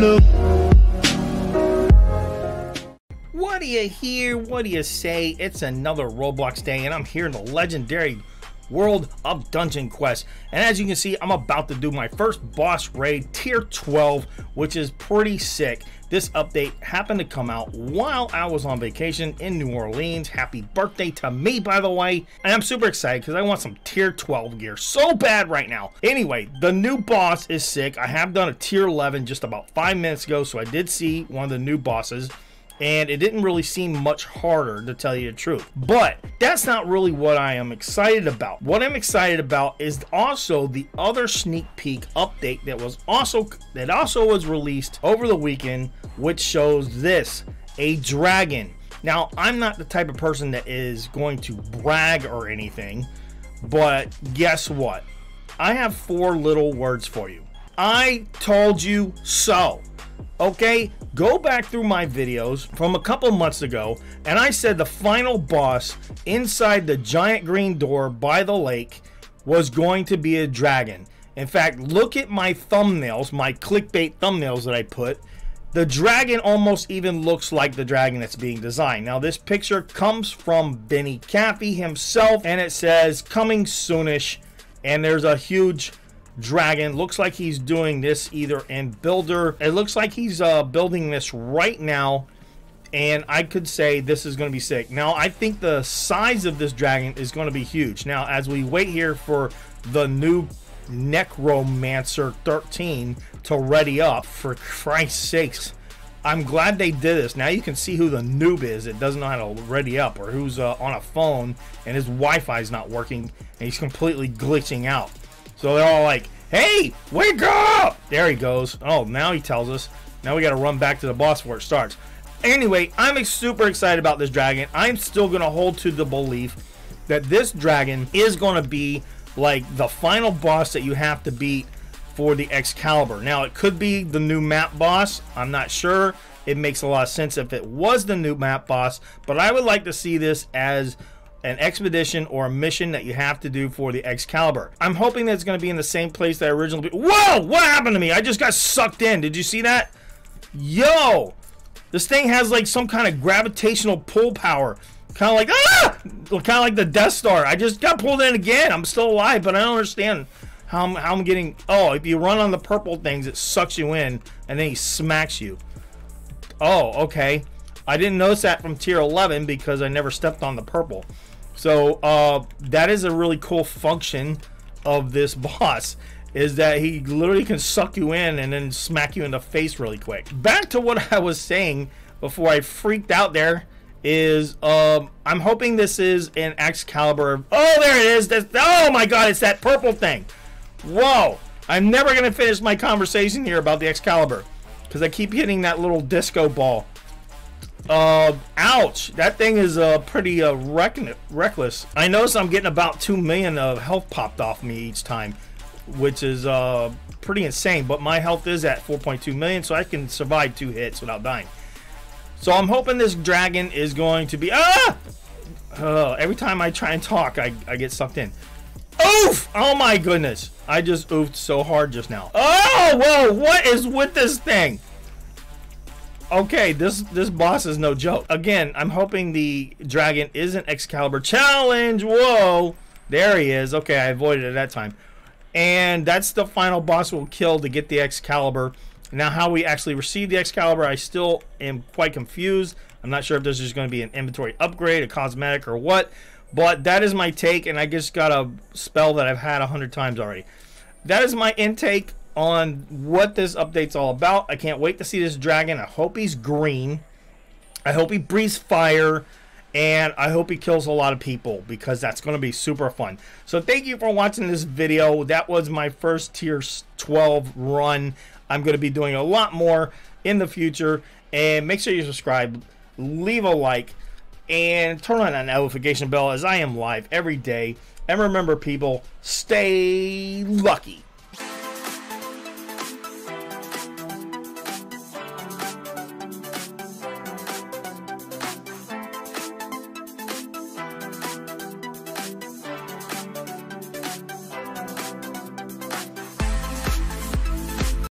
look. What do you hear? What do you say? It's another Roblox day, and I'm here in the legendary world of Dungeon Quest. And as you can see, I'm about to do my first boss raid, tier 12, which is pretty sick. This update happened to come out while I was on vacation in New Orleans. Happy birthday to me, by the way. And I'm super excited because I want some tier 12 gear so bad right now. Anyway, the new boss is sick. I have done a tier 11 just about five minutes ago, so I did see one of the new bosses and it didn't really seem much harder to tell you the truth. But that's not really what I am excited about. What I'm excited about is also the other sneak peek update that was also that also was released over the weekend, which shows this a dragon. Now, I'm not the type of person that is going to brag or anything, but guess what? I have four little words for you. I told you so. Okay, go back through my videos from a couple months ago, and I said the final boss inside the giant green door by the lake was going to be a dragon. In fact, look at my thumbnails, my clickbait thumbnails that I put. The dragon almost even looks like the dragon that's being designed. Now, this picture comes from Benny Caffey himself, and it says coming soonish. And there's a huge dragon. Looks like he's doing this either in Builder. It looks like he's uh, building this right now. And I could say this is going to be sick. Now, I think the size of this dragon is going to be huge. Now, as we wait here for the new Necromancer 13 to ready up, for Christ's sakes, I'm glad they did this. Now you can see who the noob is that doesn't know how to ready up or who's uh, on a phone and his Wi-Fi is not working and he's completely glitching out. So they're all like, hey, wake up! There he goes. Oh, now he tells us. Now we got to run back to the boss before it starts. Anyway, I'm super excited about this dragon. I'm still going to hold to the belief that this dragon is going to be like the final boss that you have to beat for the Excalibur. Now, it could be the new map boss. I'm not sure. It makes a lot of sense if it was the new map boss, but I would like to see this as an expedition or a mission that you have to do for the Excalibur. I'm hoping that it's going to be in the same place that I originally. Whoa! What happened to me? I just got sucked in. Did you see that? Yo! This thing has like some kind of gravitational pull power. Kind of like ah, kind of like the Death Star. I just got pulled in again. I'm still alive, but I don't understand how I'm, how I'm getting. Oh, if you run on the purple things, it sucks you in, and then he smacks you. Oh, okay. I didn't notice that from tier 11 because I never stepped on the purple. So uh, that is a really cool function of this boss is that he literally can suck you in and then smack you in the face really quick. Back to what I was saying before I freaked out there is um, I'm hoping this is an Excalibur. Oh, there it is. That's, oh my god, it's that purple thing. Whoa. I'm never going to finish my conversation here about the Excalibur because I keep hitting that little disco ball. Uh, ouch. That thing is uh, pretty uh, reck reckless. I notice I'm getting about 2 million of health popped off me each time, which is uh, pretty insane. But my health is at 4.2 million, so I can survive two hits without dying. So I'm hoping this dragon is going to be... Ah! Uh, every time I try and talk, I, I get sucked in. Oof! Oh my goodness. I just oofed so hard just now. Oh, whoa! What is with this thing? Okay, this this boss is no joke. Again, I'm hoping the dragon isn't Excalibur challenge. Whoa, there he is. Okay, I avoided it that time. And that's the final boss we'll kill to get the Excalibur. Now, how we actually receive the Excalibur, I still am quite confused. I'm not sure if this is going to be an inventory upgrade, a cosmetic, or what. But that is my take, and I just got a spell that I've had a hundred times already. That is my intake on what this update's all about. I can't wait to see this dragon. I hope he's green. I hope he breathes fire. And I hope he kills a lot of people because that's going to be super fun. So thank you for watching this video. That was my first tier 12 run. I'm going to be doing a lot more in the future. And make sure you subscribe, leave a like, and turn on that notification bell as I am live every day. And remember, people, stay lucky.